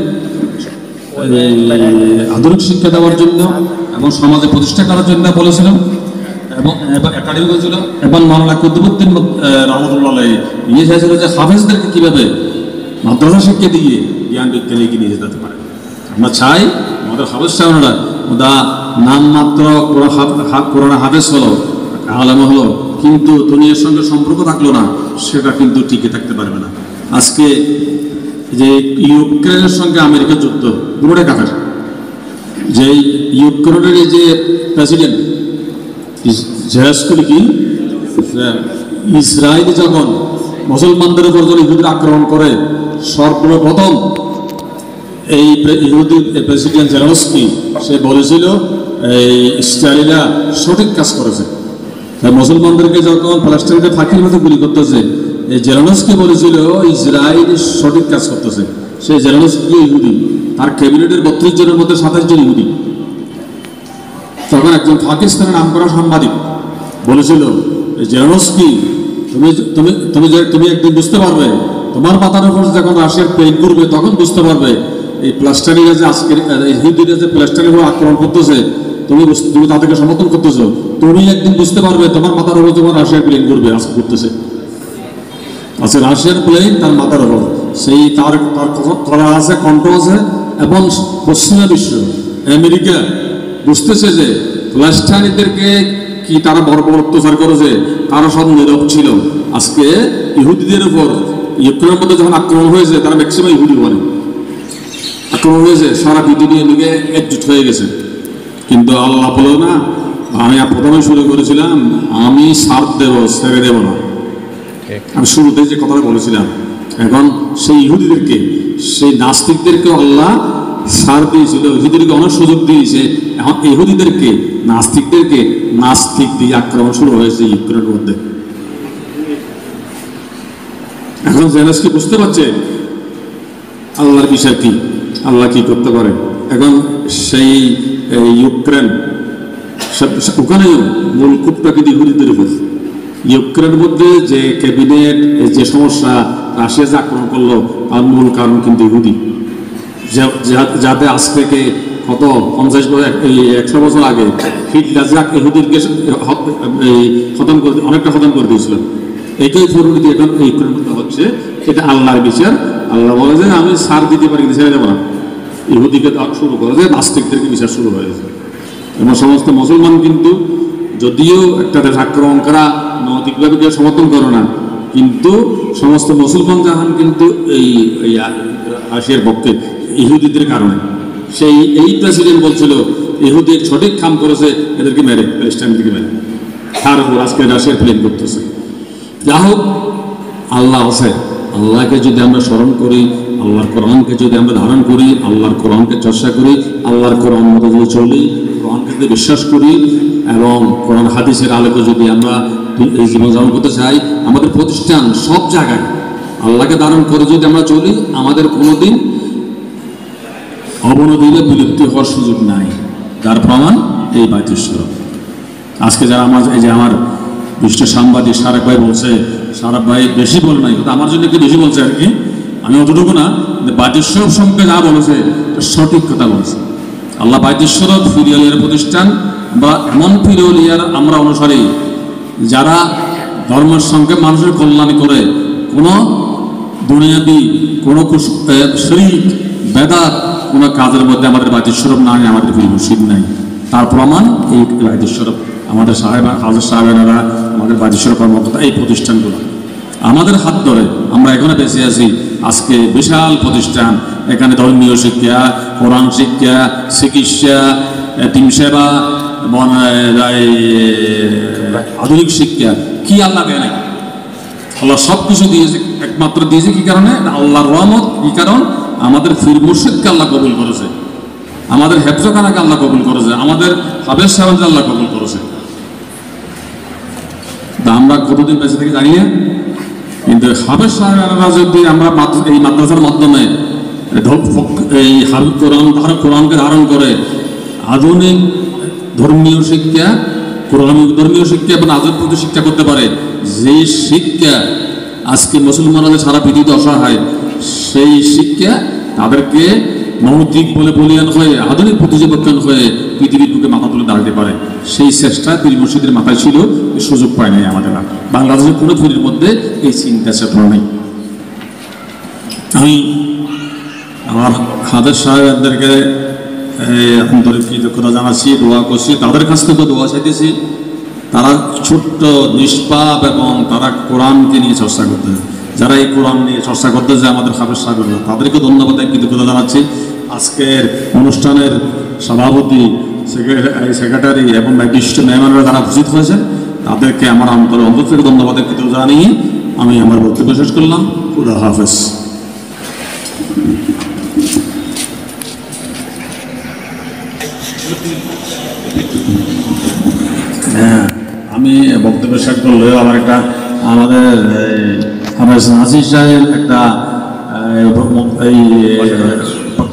আধুনিক শিক্ষা দেওয়ার জন্য এবং সমাজে প্রতিষ্ঠা করার জন্য বলেছিলাম। এবং একাডেমি করেছিল এবং মাওলানা কুতুবুদ্দিন রহমতুল্লাহ ইয়ে চাইছিল যে হাফেজদেরকে কীভাবে মাদ্রাসা শিক্ষা দিয়ে জ্ঞান বিজ্ঞান এগিয়ে নিয়ে যেতে পারে। আমরা চাই আমাদের হাফেজ সাহেবরা দা নামমাত্র কোরআন হাফেজ হলো, আলাম হলো, কিন্তু দুনিয়ার সঙ্গে সম্পর্ক থাকল না, সেটা কিন্তু টিকে থাকতে পারবে না। আজকে যে ইউক্রেনের সঙ্গে আমেরিকা যুক্ত পুরোটা কাফের যে ইউক্রেনের যে প্রেসিডেন্ট জেরাস্কুলি কি? ইসরায়েল যখন মুসলমানদের উপর যখন ইহুদির আক্রমণ করে, সর্বপ্রথম এই ইহুদি প্রেসিডেন্ট জেরাস্কি সে বলেছিল এই ইসরায়েলিরা সঠিক কাজ করেছে। মুসলমানদেরকে যখন প্লাস্টিকের ফাঁকির মতো গুলি করতেছে, এই জেরানসকে বলেছিল, ইসরায়েল সঠিক কাজ করতেছে। সেই জেরানসকি ইহুদি, তার ক্যাবিনেটের বত্রিশ জনের মধ্যে সাতাশ জন ইহুদি। তখন একজন পাকিস্তানের নাম করা সাংবাদিক বলেছিল জেরানসকি তুমি তুমি তুমি যে- তুমি একদিন বুঝতে পারবে, তোমার মাথার উপর যখন রাশিয়ার প্লেন করবে তখন বুঝতে পারবে, এই প্লাস্টারিরা যে আজকের হিন্দুরা যে প্লাস্টারের উপর আক্রমণ করতেছে তুমি তুমি তাদেরকে সমর্থন করতেছো। তুমি একদিন বুঝতে পারবে তোমার মাথার উপর যখন রাশিয়ার প্লেন করবে আজকে করতেছে। আছে রাশিয়ান প্লেন তার মাথার উপর। সেই তার তার আছে, কণ্ঠ আছে, এবং পশ্চিমা বিশ্ব, আমেরিকা বুঝতেছে যে প্লাস্টানিদেরকে কি তারা বড় বড় অত্যাচার করেছে, তারা সব নীরব ছিল। আজকে ইহুদিদের উপর, ইউক্রেনের মধ্যে যখন আক্রমণ হয়েছে, তারা ম্যাক্সিমাম ইহুদি বলে আক্রমণ হয়েছে, সারা পৃথিবী এদিকে একজুট হয়ে গেছে। কিন্তু আল্লাহ বলো না আমি প্রথমে শুরু করেছিলাম আমি সার দেব ছেড়ে দেব না। আমি শুরুতে যে কথাটা বলেছিলাম এখন সেই ইহুদিদেরকে সেই নাস্তিকদেরকে আল্লাহ সার দিয়েছিল ইহুদিদেরকে অনেক সুযোগ দিয়েছে। এখন ইহুদিদেরকে নাস্তিকদেরকে নাস্তিক দিয়ে আক্রমণ শুরু হয়েছে ইউক্রেনের মধ্যে। এখন জেনাসকে বুঝতে পারছে? আল্লাহর বিষয় কি? আল্লাহ কি করতে পারে? এখন সেই ইউক্রেন ওখানেও মূল কূপটা কিন্তু ইহুদিদের উপর ইউক্রেনের মধ্যে যে ক্যাবিনেট যে সমস্যা রাশিয়া যে আক্রমণ করল, তার মূল কারণ কিন্তু ইহুদি। যাতে আজ থেকে কত পঞ্চাশ বছর একশো বছর আগে হিটলার যা ইহুদিরকে খতম করে, অনেকটা খতম করে দিয়েছিল। এটাই পরিণতি এখন এই পরিণতি হচ্ছে। এটা আল্লাহর বিচার। আল্লাহ বলে যে, আমি সার দিতে পারি কিন্তু ছেড়ে দেবো না। ইহুদিকে শুরু করে যে নাস্তিকদেরকে বিচার শুরু হয়েছে এবং সমস্ত মুসলমান কিন্তু যদিও একটা দেশ আক্রমণ করা নৈতিকভাবে কেউ সমর্থন করে না, কিন্তু সমস্ত মুসলমান জাহান কিন্তু এই রাশিয়ার পক্ষে ইহুদিদের কারণে। সেই, এই প্রেসিডেন্ট বলছিল, ইহুদির সঠিক খাম করেছে, এদেরকে মেরে প্যালেস্টাইন থেকে মেরে। তার উপর আজকে রাশিয়ার প্লেন করতেছে। যা হোক আল্লাহ আছে, আল্লাহকে যদি আমরা স্মরণ করি আল্লাহর কোরআনকে যদি আমরা ধারণ করি, আল্লাহর কোরআনকে চর্চা করি, আল্লাহর কোরআন মতো যদি চলি, কোরআনকে যদি বিশ্বাস করি, এবং কোরআন হাদিসের আলোকে যদি আমরা এই জীবনযাপন করতে চাই, আমাদের প্রতিষ্ঠান সব জায়গায় আল্লাহকে ধারণ করে যদি আমরা চলি, আমাদের কোনোদিন অবনতিতে বিলুপ্তি হওয়ার সুযোগ নাই। তার প্রমাণ এই বাইতেশ্বর আজকে যারা আমার এই যে আমার বিশ্ব সাংবাদিক সারাক ভাই বলছে, সারাক ভাই বেশি বলে নাই, কিন্তু আমার জন্য একটু বেশি বলছে আর কি। আমি অতটুকু না বাইতেশ্বর সম্পর্কে যা বলেছে সঠিক কথা বলছে। আল্লাহ বাইতেশ্বর ফিরিয়ালিয়ার প্রতিষ্ঠান বা এমন ফিরিয়ালিয়ার আমরা অনুসারী, যারা ধর্মের সঙ্গে মানুষের কল্যাণ করে, কোনো দুনিয়াবি, কোনো শরীর বেদাত, কোনো কাজের মধ্যে আমাদের বাইতেশ্বরব নাই, আমাদের ফির মুর্শিদ নাই। তার প্রমাণ এই বাইতেশ্বরব আমাদের সাহেব হাজার সাহেবেরা আমাদের বাইতেশ্বর কর্মকর্তা এই প্রতিষ্ঠানগুলো। আমাদের হাত ধরে আমরা এখানে বেঁচে আছি আজকে বিশাল প্রতিষ্ঠান। এখানে ধর্মীয় শিক্ষা, কোরআন শিক্ষা, চিকিৎসা টিম সেবা আধুনিক শিক্ষা। কি আল্লাহ দেয় নাই? আল্লাহ সব কিছু দিয়েছে, একমাত্র দিয়েছে কি কারণে? আল্লাহর রহমত। কি কারণ? আমাদের ফির মুর্শিদকে আল্লাহ কবুল করেছে। আমাদের হেফজখানাকে আল্লাহ কবুল করেছে। আমাদের হাবের সাহেবকে আল্লাহ কবুল করেছে। আমরা কতদিন বেঁচে থেকে না। কিন্তু হাবের সাহেবেরা যদি আমরা এই মাদ্রাসার মাধ্যমে এই কোরআন কোরআনকে ধারণ করে। আধুনিক ধর্মীয় শিক্ষা, কোরআন ধর্মীয় শিক্ষা এবং আধুনিক শিক্ষা করতে পারে। যে শিক্ষা আজকে মুসলমানদের সারা পৃথিবীতে অসহায়, সেই শিক্ষা তাদেরকে নৈতিক বলে বলিয়ান হয়ে, আধুনিক প্রতিযোগিতান হয়ে পৃথিবীর বুকে মাথা তুলে দাঁড়াতে পারে। সেই চেষ্টা পীর মুর্শিদের মাথায় ছিল সুযোগ পায় নাই আমাদের আর। বাংলাদেশের কোনো পীরের মধ্যে এই চিন্তা চেতনা নেই। আমি আমার হাদের সাহেবদেরকে আন্তরিক কৃতজ্ঞতা জানাচ্ছি, দোয়া করছি। তাদের কাছ থেকে দোয়া চাইতেছি, তারা ছোট্ট, নিষ্পাপ এবং তারা কোরআনকে নিয়ে চর্চা করতে যারা এই কোরআন নিয়ে চর্চা করতে যায় আমাদের হাফেজ সাহেবরা, তাদেরকে ধন্যবাদ কৃতজ্ঞতা জানাচ্ছি। আজকের অনুষ্ঠানের সভাপতি সেক্রেটারি এবং বিশিষ্ট মেহমানরা যারা উপস্থিত হয়েছেন তাদেরকে আমার অন্তর অন্তর থেকে ধন্যবাদ এবং জানিয়ে আমি আমার বক্তব্য শেষ করলাম। খুদা হাফেজ। হ্যাঁ আমি বক্তব্য শেষ করলে আমার একটা আমাদের এই, নাসির সাহেব একটা এই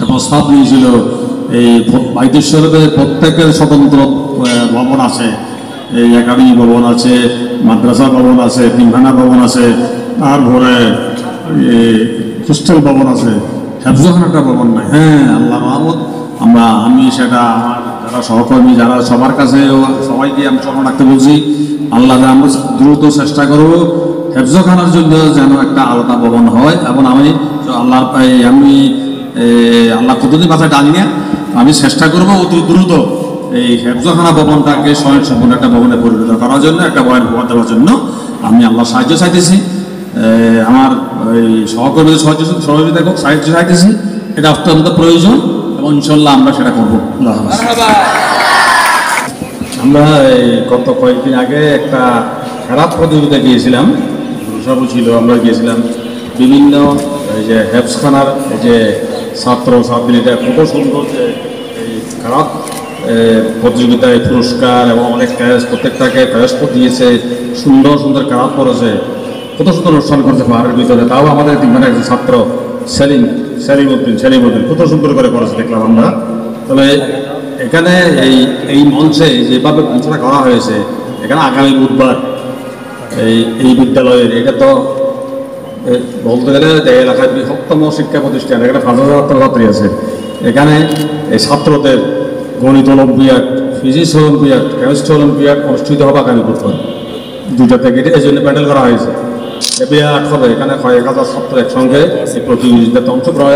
প্রস্তাব নিয়েছিল এই বাইদেশ্বরের প্রত্যেকের স্বতন্ত্র ভবন আছে। এই একাডেমি ভবন আছে মাদ্রাসা ভবন আছে তিনখানা ভবন আছে তারপরে হোস্টেল ভবন আছে। হেফজখান একটা ভবন নাই? হ্যাঁ আল্লাহ রহমত। আমরা আমি সেটা আমার যারা সহকর্মী যারা সবার কাছে সবাইকে আমি স্মরণ রাখতে বলছি আল্লাহ আমরা দ্রুত চেষ্টা করব হেফজখানার জন্য যেন একটা আলাদা ভবন হয়। এবং আমি আল্লাহর এই আমি আল্লাহ কতদিন বাসায় জানি না। আমি চেষ্টা করব অতি দ্রুত এই হেফজখানা ভবনটাকে স্বয়ং সম্পূর্ণ একটা ভবনে পরিণত করার জন্য, একটা ভবন ভবন দেওয়ার জন্য। আমি আল্লাহ সাহায্য চাইতেছি। আমার এই সহকর্মীদের সাহায্য সহযোগিতা সাহায্য চাইতেছি। এটা অত্যন্ত প্রয়োজন এবং ইনশাল্লাহ আমরা সেটা করব। আমরা এই গত কয়েকদিন আগে একটা খারাপ প্রতিযোগিতা গিয়েছিলাম। সবও ছিল, আমরা গিয়েছিলাম বিভিন্ন এই যে হেফসখানার এই যে ছাত্র ছাত্রীরা কত সুন্দর যে এই খারাপ প্রতিযোগিতায় পুরস্কার এবং অনেক ক্যাশ প্রত্যেকটাকে ক্যাশ দিয়েছে, সুন্দর সুন্দর খারাপ করেছে, কত সুন্দর অনুষ্ঠান করেছে পাহাড়ের ভিতরে, তাও আমাদের মানে একজন ছাত্র, সেলিম সেলিম উদ্দিন সেলিম উদ্দিন, কত সুন্দর করে করেছে দেখলাম আমরা। তবে এখানে এই এই মঞ্চে যেভাবে মঞ্চটা করা হয়েছে, এখানে আগামী বুধবার এই এই বিদ্যালয়ের, এটা তো বলতে গেলে যে এলাকার বৃহত্তম শিক্ষা প্রতিষ্ঠান, এখানে পাঁচ হাজার ছাত্রছাত্রী আছে। এখানে এই ছাত্রদের গণিত olympiad, physics olympiad, chemistry olympiad অনুষ্ঠিত হবে আগামী বুধবার। দুইটা থেকে এই জন্য প্যান্ডেল করা হয়েছে। বিরাট হবে, এখানে কয়েক হাজার ছাত্র একসঙ্গে এই প্রতিযোগিতাতে অংশগ্রহণ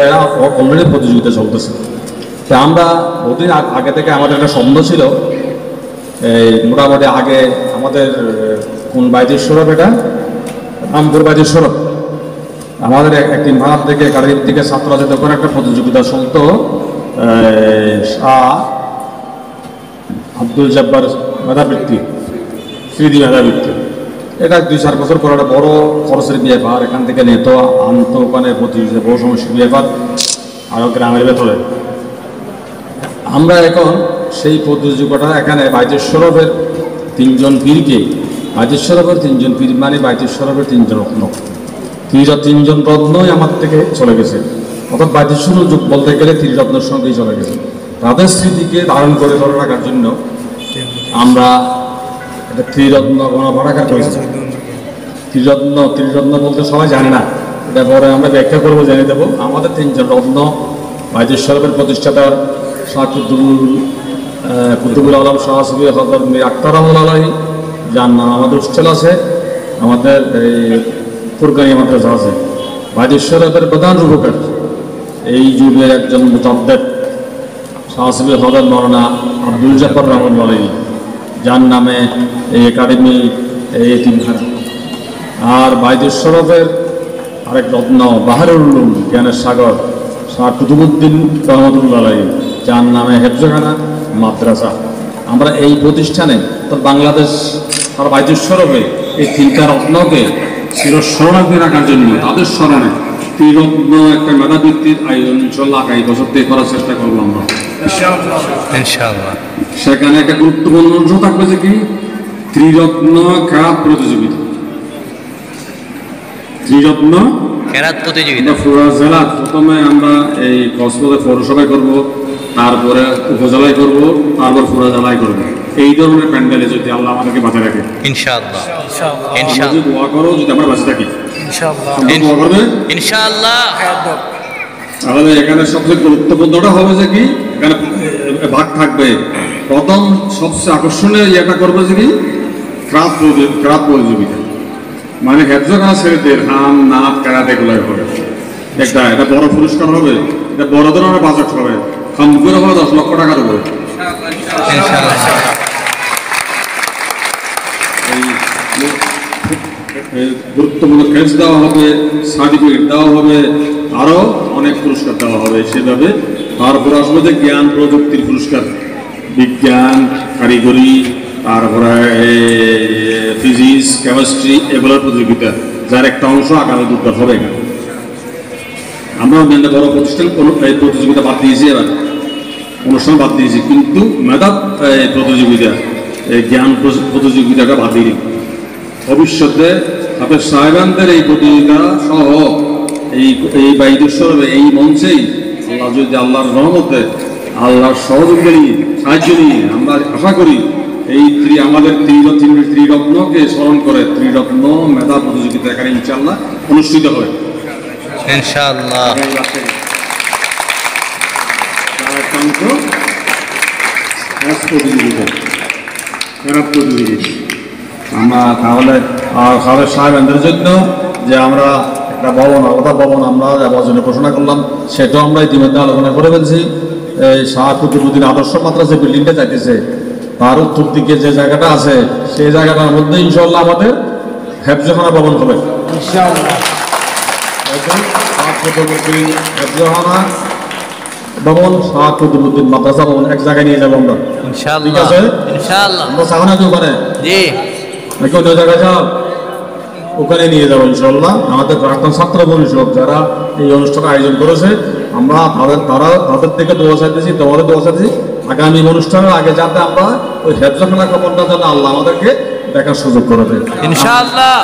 অলরেডি প্রতিযোগিতা চলতেছে। তা আমরা বহুদিন আগে থেকে আমাদের একটা স্বপ্ন ছিল, এই মোটামুটি আগে আমাদের কোন বাইজের এটা রামপুর সরব আমাদের এক- একটি মাঠ থেকে গাড়ির থেকে ছাত্রদের তখন একটা প্রতিযোগিতা এই, শাহ আব্দুল জব্বার মেধাবৃত্তি স্মৃতি মেধাবৃত্তি। এটা দুই চার বছর পর একটা বড় খরচের ব্যাপার এখান থেকে নিত আনতো ওখানে প্রতিযোগিতা বহু সমস্যার ব্যাপার আরও গ্রামের ভেতরে। আমরা এখন সেই প্রতিযোগিতাটা এখানে বাইজেশ্বরবের তিনজন পীরকে বাইজেশ্বরবের তিনজন পীর মানে বাইজেশ্বরবের তিনজন রত্ন। ত্রিজ তিনজন রত্নই আমার থেকে চলে গেছে। অর্থাৎ বাইজেশ্বর যুগ বলতে গেলে ত্রিরত্নের সঙ্গেই চলে গেছে। তাদের স্মৃতিকে ধারণ করে ধরে রাখার জন্য আমরা একটা ত্রিরত্ন গণভাড়াকার করেছি। ত্রিরত্ন ত্রিরত্ন বলতে সবাই জানে না। এটা পরে আমরা ব্যাখ্যা করব, জেনে দেবো। আমাদের তিনজন রত্ন বাইজেশ্বরের প্রতিষ্ঠাতা শাহ কুতুবুল আলম শাহসবি হজরত মীর আক্তার রহমুল আলহী যার নাম আমাদের হোস্টেল আছে। আমাদের এই ফুরকানি মাদ্রাসা আছে। বাইজেশ্বরের প্রধান রূপকার। এই যুগের একজন মুতাব্বেদ শাহসবি হজরত মরনা আব্দুল জাফর রহমুল আলহী যার নামে এই একাডেমি এই এতিমখানা আর বাইদেশ্বরফের আরেক রত্ন বাহারুল জ্ঞানের সাগর, শাহ কুতুবুদ্দিন রহমতুল্লাহ যার নামে হেফজখানা মাদ্রাসা। আমরা এই প্রতিষ্ঠানে তো বাংলাদেশ আর বাইদেশ্বরফে এই তিনটা রত্নকে চিরস্মরণে রাখার জন্য তাদের স্মরণে ত্রিরত্ন একটা মেধাবৃত্তির আয়োজন ইনশাল্লাহ আগামী বছর থেকে করার চেষ্টা করব আমরা। সেখানে একটা গুরুত্বপূর্ণ অংশ থাকবে যে কি? ত্রিরত্ন কাপ প্রতিযোগিতা। ত্রিরত্ন কেরাত প্রতিযোগিতা। ফুরা জেলা প্রথমে আমরা এই কক্সবাজার পৌরসভায় করব তারপরে উপজেলায় করব তারপর ফুরা জেলায় করব। এই ধরনের প্যান্ডেলে যদি আল্লাহ আমাদেরকে বাঁচে রাখে। ইনশাআল্লাহ। ইনশাআল্লাহ। যদি দোয়া করো যদি আমরা বাঁচে থাকি। দোয়া করবে ইনশাআল্লাহ। তাহলে এখানে সবচেয়ে গুরুত্বপূর্ণটা হবে যে কি? এখানে ভাগ থাকবে। প্রথম সবচেয়ে আকর্ষণীয় ইয়েটা করবে যে কি? ক্রাফ ক্রাফ প্রতিযোগিতা। মানে হেফজখানা ছেলেদের হাম নাচ ক্যারাতে এগুলোই হবে। একটা এটা বড় পুরস্কার হবে। এটা বড় ধরনের বাজেট হবে। কম করে হবে দশ লক্ষ টাকার উপরে গুরুত্বপূর্ণ ক্যাচ দেওয়া হবে সার্টিফিকেট দেওয়া হবে আরও অনেক পুরস্কার দেওয়া হবে সেভাবে তারপর আসবে যে জ্ঞান প্রযুক্তির পুরস্কার বিজ্ঞান কারিগরি তারপরে ফিজিক্স কেমিস্ট্রি এগুলোর প্রতিযোগিতা যার একটা অংশ আগামী দুটো হবে আমরা অন্যান্য বড় প্রতিষ্ঠান এই প্রতিযোগিতা বাদ দিয়েছি এবার। অনুষ্ঠান বাদ দিয়েছি, কিন্তু মেধাব প্রতিযোগিতা জ্ঞান প্রতিযোগিতাটা বাদ দিইনি। ভবিষ্যতে হাফেজ সাহেবানদের এই প্রতিযোগিতা সহ এই এই বাইদেশ্বর এই মঞ্চেই আল্লাহ যদি আল্লাহর রহমতে আল্লাহর সহযোগিতা নিয়ে সাহায্য নিয়ে আমরা আশা করি এই ত্রি আমাদের ত্রিরত্ন ত্রিরত্নকে স্মরণ করে ত্রিরত্ন মেধা প্রতিযোগিতা এখানে ইনশাল্লাহ অনুষ্ঠিত হবে। প্রতিযোগিতা আমরা তাহলে আর সাহেব সাহেবের জন্য যে আমরা একটা ভবন আলাদা ভবন আমরা যাওয়ার জন্য ঘোষণা করলাম সেটাও আমরা ইতিমধ্যে আলোচনা করে ফেলছি। এই শাহ কুতুবুদ্দিন আদর্শ মাত্রা যে বিল্ডিংটা চাইতেছে তার উত্তর দিকে যে জায়গাটা আছে সেই জায়গাটার মধ্যে ইনশাল্লাহ আমাদের হেফজখানা ভবন হবে। হেফজখানা ভবন শাহ কুতুবুদ্দিন মাদ্রাসা ভবন এক জায়গায় নিয়ে যাব আমরা। ঠিক আছে? আমরা নাকি ওখানে জি। নাকি অন্য জায়গায় যাও। ওখানে নিয়ে যাব ইনশাল্লাহ আমাদের প্রাক্তন ছাত্র পরিষদ যারা এই অনুষ্ঠান আয়োজন করেছে আমরা তাদের তারা তাদের থেকে দোয়া চাইতেছি তোমাদের দোয়া চাইতেছি। আগামী অনুষ্ঠানের আগে যাতে আমরা ওই হেফজাখানা খবরটা যেন আল্লাহ আমাদেরকে দেখার সুযোগ করে দেয়। ইনশাআল্লাহ।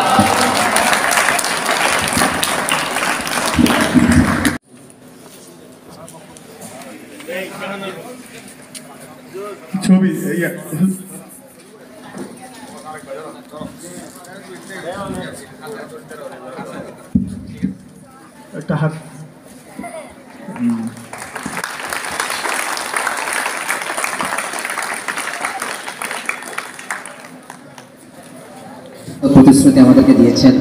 ছবি প্রতিশ্রুতি আমাদেরকে দিয়েছেন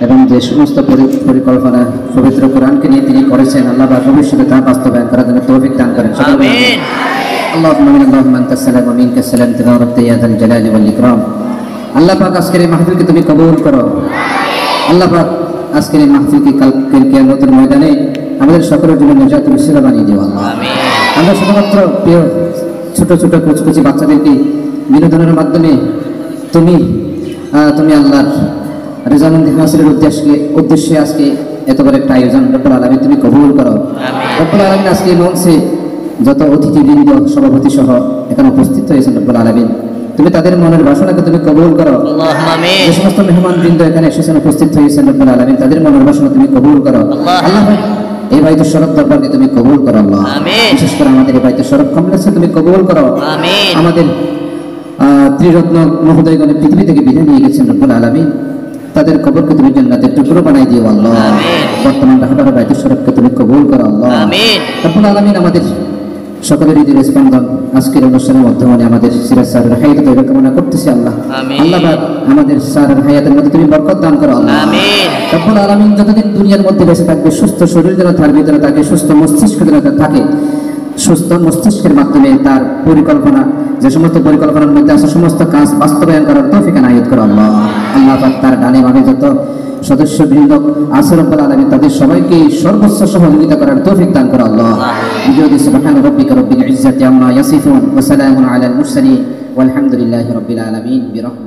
এবং যে সমস্ত পরি- পরিকল্পনা পবিত্র কোরআনকে নিয়ে তিনি করেছেন আল্লাহ বা ভবিষ্যতে তা বাস্তবায়ন করার জন্য তৌফিক দান করেন সকলে বলুন, আমিন اللهم امين اللهم انت السلام ومنك السلام تبارك يا ذا الجلال والاكرام আল্লাহ পাক আজকের এই মাহফিলকে তুমি কবুল করো আল্লাহ পাক আজকের এই মাহফিলকে কালকের কিয়ামতের ময়দানে আমাদের সকলের জন্য নিজাত বিশ্বরা বানিয়ে দিও আল্লাহ আমিন আমরা শুধুমাত্র প্রিয় ছোট ছোট কুচকুচি বাচ্চাদেরকে বিনোদনের মাধ্যমে তুমি আহ, তুমি আল্লাহর রেজামন্দি হাসিলের উদ্দেশ্যে উদ্দেশ্যে আজকে এত বড় একটা আয়োজন রব্বুল আলমী তুমি কবুল করো। রব্বুল আলমিন আজকে মঞ্চে যত অতিথিবৃন্দ সভাপতি সহ এখানে উপস্থিত হয়েছেন রব্বুল আলমিন তুমি তাদের মনের বাসনাকে তুমি কবুল করো। যে সমস্ত মেহমান বৃন্দ এখানে এসেছেন উপস্থিত হয়েছেন রব্বুল আলমিন তাদের মনের বাসনা তুমি কবুল করো। আল্লাহ। এই বাড়িতে সড়ক দরবারকে তুমি কবুল করো আল্লাহ। বিশেষ করে আমাদের এই বাড়িতে সড়ক কমপ্লেক্সে তুমি কবুল করো। আমাদের ত্রিরত্ন মহোদয়গণে পৃথিবী থেকে বিদায় নিয়ে গেছেন রব্বুল আলমিন তাদের কবরকে তুমি জান্নাতের টুকরো বানাই দিও আল্লাহ বর্তমান ঢাকার বাড়িতে সড়ককে তুমি কবুল করো আল্লাহ। রব্বুল আলমিন আমাদের সকলের হৃদয়ের স্পন্দন আজকের অনুষ্ঠানের মাধ্যমে আমাদের সিরাজ স্যারের হায়াত তৈরি কামনা করতেছি আল্লাহ। আল্লাহ আমাদের স্যারের হায়াতের মধ্যে তুমি বরকত দান করো আল্লাহ। রব্বুল আলামিন যতদিন দুনিয়ার মধ্যে বেঁচে থাকবে সুস্থ শরীর যেন তার ভিতরে থাকে সুস্থ মস্তিষ্ক যেন থাকে সুস্থ মস্তিষ্কের মাধ্যমে তার পরিকল্পনা যে সমস্ত পরিকল্পনার মধ্যে আছে সমস্ত কাজ বাস্তবায়ন করার তৌফিক আনায়ত করো আল্লাহ আল্লাহ পাক তার ডানে বামে যত সদস্য বৃন্দ আছে রব্বুল আলামিন তাদের সবাইকে সর্বোচ্চ সহযোগিতা করার তৌফিক দান করো আল্লাহ বিজয় সুবহান রব্বিকা রব্বিল ইজ্জাতি আম্মা ইয়াসিফুন ওয়া সালামুন আলাল মুরসালিন والحمد لله رب العالمين برحمته